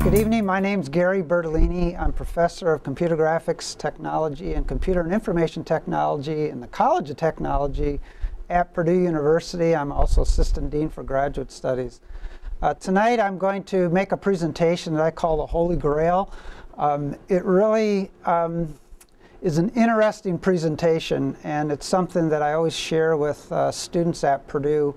Good evening. My name is Gary Bertoline. I'm professor of computer graphics technology and computer and information technology in the College of Technology at Purdue University. I'm also assistant dean for graduate studies. Uh, tonight I'm going to make a presentation that I call the Holy Grail. Um, it really um, is an interesting presentation and it's something that I always share with uh, students at Purdue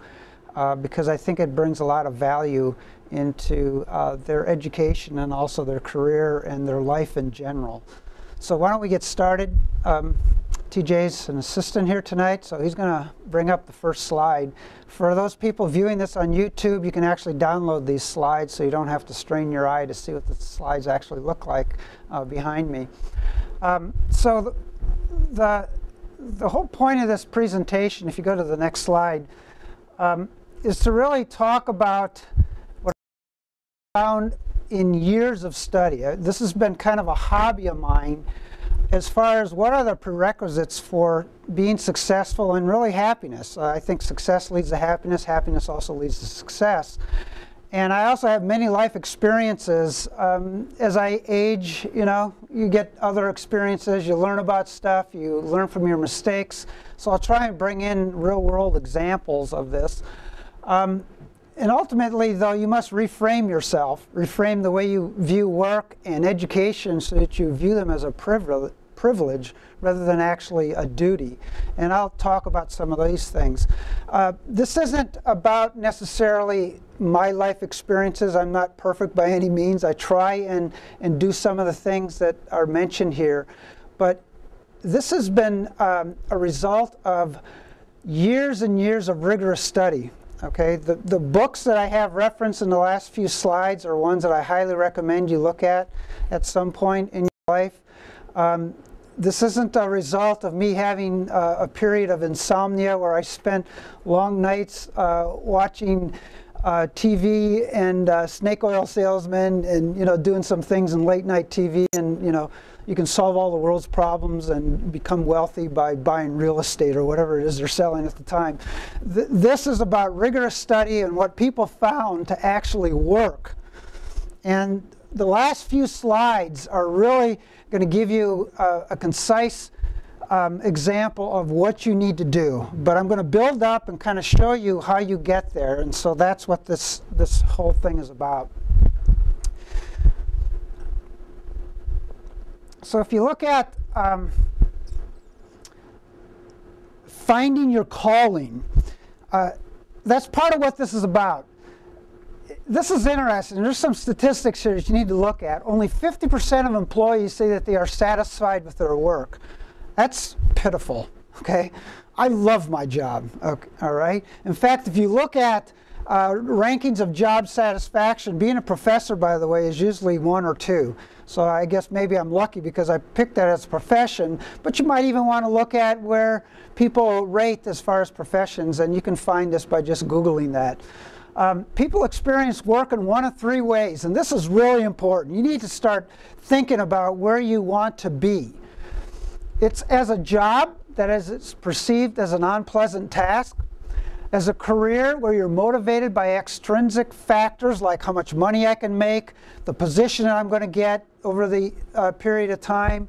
uh, because I think it brings a lot of value into uh, their education and also their career and their life in general. So why don't we get started? Um, TJ's an assistant here tonight, so he's going to bring up the first slide. For those people viewing this on YouTube, you can actually download these slides so you don't have to strain your eye to see what the slides actually look like uh, behind me. Um, so the, the, whole point of this presentation, if you go to the next slide, um, is to really talk about found in years of study. Uh, this has been kind of a hobby of mine as far as what are the prerequisites for being successful and really happiness. Uh, I think success leads to happiness, happiness also leads to success. And I also have many life experiences. Um, as I age, you know, you get other experiences, you learn about stuff, you learn from your mistakes. So I'll try and bring in real world examples of this. Um, and ultimately, though, you must reframe yourself, reframe the way you view work and education so that you view them as a privilege, rather than actually a duty. And I'll talk about some of these things. Uh, this isn't about necessarily my life experiences. I'm not perfect by any means. I try and, and do some of the things that are mentioned here. But this has been um, a result of years and years of rigorous study. Okay, the, the books that I have referenced in the last few slides are ones that I highly recommend you look at at some point in your life. Um, this isn't a result of me having uh, a period of insomnia where I spent long nights uh, watching uh, TV and uh, snake oil salesmen and you know doing some things in late night TV and you know you can solve all the world's problems and become wealthy by buying real estate or whatever it is they're selling at the time. Th this is about rigorous study and what people found to actually work. And the last few slides are really going to give you a, a concise um, example of what you need to do. But I'm going to build up and kind of show you how you get there. And so that's what this, this whole thing is about. So if you look at um, finding your calling, uh, that's part of what this is about this is interesting. There's some statistics here that you need to look at. Only 50% of employees say that they are satisfied with their work. That's pitiful, okay? I love my job, okay, all right? In fact, if you look at uh, rankings of job satisfaction, being a professor, by the way, is usually one or two. So I guess maybe I'm lucky because I picked that as a profession. But you might even want to look at where people rate as far as professions, and you can find this by just Googling that. Um, people experience work in one of three ways, and this is really important. You need to start thinking about where you want to be. It's as a job that is perceived as an unpleasant task, as a career where you're motivated by extrinsic factors like how much money I can make, the position that I'm going to get over the uh, period of time,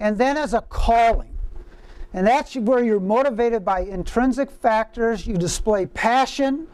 and then as a calling. And that's where you're motivated by intrinsic factors, you display passion,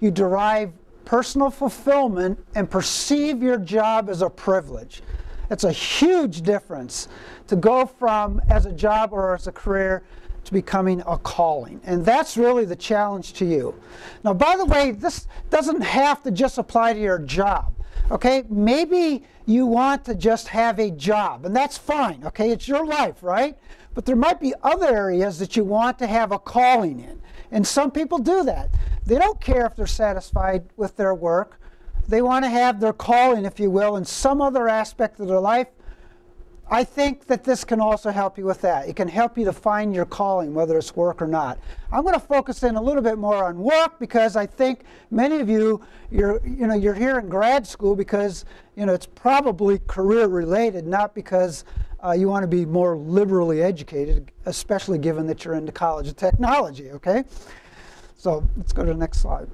you derive personal fulfillment and perceive your job as a privilege. It's a huge difference to go from as a job or as a career to becoming a calling. And that's really the challenge to you. Now, by the way, this doesn't have to just apply to your job. Okay, maybe you want to just have a job, and that's fine. Okay, it's your life, right? But there might be other areas that you want to have a calling in. And some people do that. They don't care if they're satisfied with their work. They want to have their calling, if you will, in some other aspect of their life. I think that this can also help you with that. It can help you to find your calling, whether it's work or not. I'm going to focus in a little bit more on work because I think many of you, you're, you know, you're here in grad school because you know, it's probably career related, not because uh, you want to be more liberally educated, especially given that you're in the College of Technology, okay? So let's go to the next slide.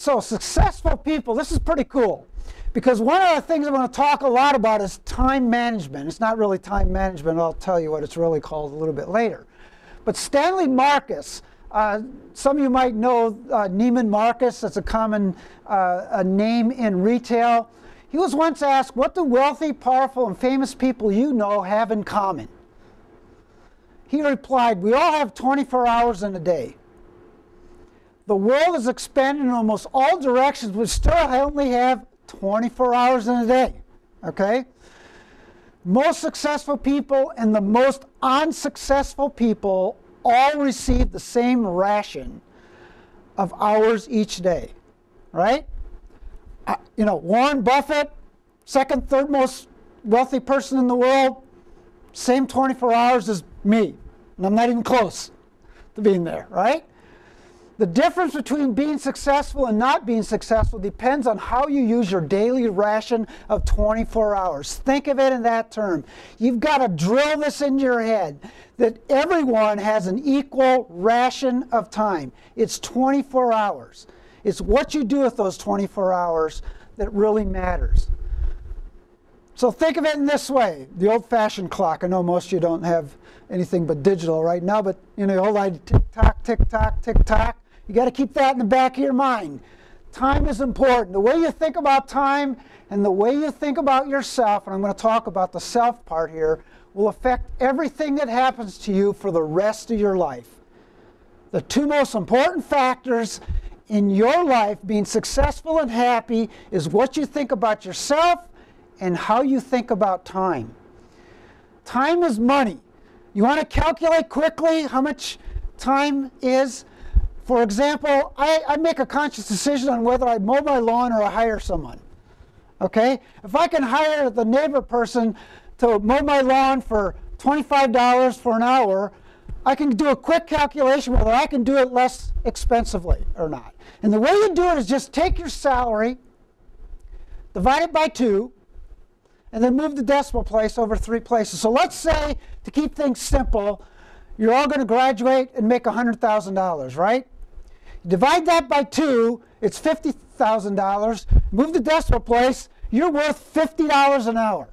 So successful people, this is pretty cool. Because one of the things I want to talk a lot about is time management. It's not really time management. I'll tell you what it's really called a little bit later. But Stanley Marcus, uh, some of you might know uh, Neiman Marcus. That's a common uh, a name in retail. He was once asked, What do wealthy, powerful, and famous people you know have in common? He replied, We all have 24 hours in a day. The world is expanding in almost all directions, but still only have 24 hours in a day. Okay? Most successful people and the most unsuccessful people all receive the same ration of hours each day. Right? Uh, you know, Warren Buffett, second, third most wealthy person in the world, same 24 hours as me. And I'm not even close to being there, right? The difference between being successful and not being successful depends on how you use your daily ration of 24 hours. Think of it in that term. You've got to drill this into your head that everyone has an equal ration of time. It's 24 hours. It's what you do with those 24 hours that really matters. So think of it in this way the old fashioned clock. I know most of you don't have anything but digital right now, but you know, the old idea tick tock, tick tock, tick tock. You got to keep that in the back of your mind. Time is important. The way you think about time and the way you think about yourself, and I'm going to talk about the self part here, will affect everything that happens to you for the rest of your life. The two most important factors in your life being successful and happy is what you think about yourself and how you think about time. Time is money. You want to calculate quickly how much time is? For example, I, I make a conscious decision on whether I mow my lawn or I hire someone. Okay? If I can hire the neighbor person to mow my lawn for $25 for an hour, I can do a quick calculation whether I can do it less expensively or not. And the way you do it is just take your salary, divide it by two, and then move the decimal place over three places. So let's say, to keep things simple, you're all going to graduate and make $100,000, right? Divide that by two, it's $50,000. Move the decimal place, you're worth $50 an hour.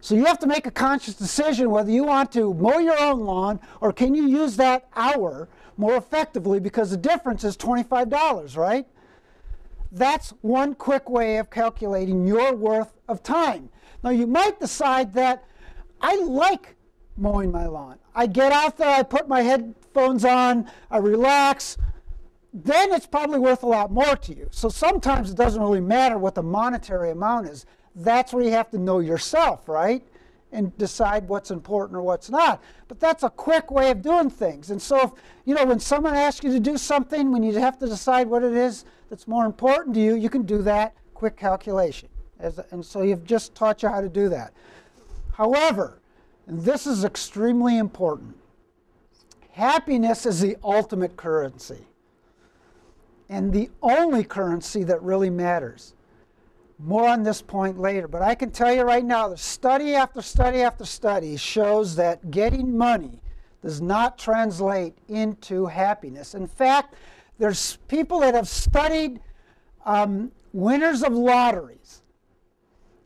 So you have to make a conscious decision whether you want to mow your own lawn or can you use that hour more effectively because the difference is $25, right? That's one quick way of calculating your worth of time. Now you might decide that I like mowing my lawn. I get out there, I put my headphones on, I relax, then it's probably worth a lot more to you. So sometimes it doesn't really matter what the monetary amount is. That's where you have to know yourself, right? And decide what's important or what's not. But that's a quick way of doing things. And so, if, you know, when someone asks you to do something, when you have to decide what it is that's more important to you, you can do that quick calculation. As, and so you've just taught you how to do that. However, and this is extremely important, happiness is the ultimate currency and the only currency that really matters. More on this point later, but I can tell you right now that study after study after study shows that getting money does not translate into happiness. In fact, there's people that have studied um, winners of lotteries.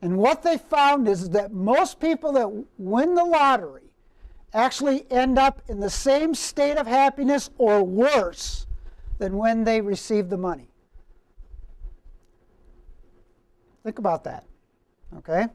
And what they found is that most people that win the lottery actually end up in the same state of happiness or worse than when they received the money. Think about that. Okay?